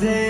day.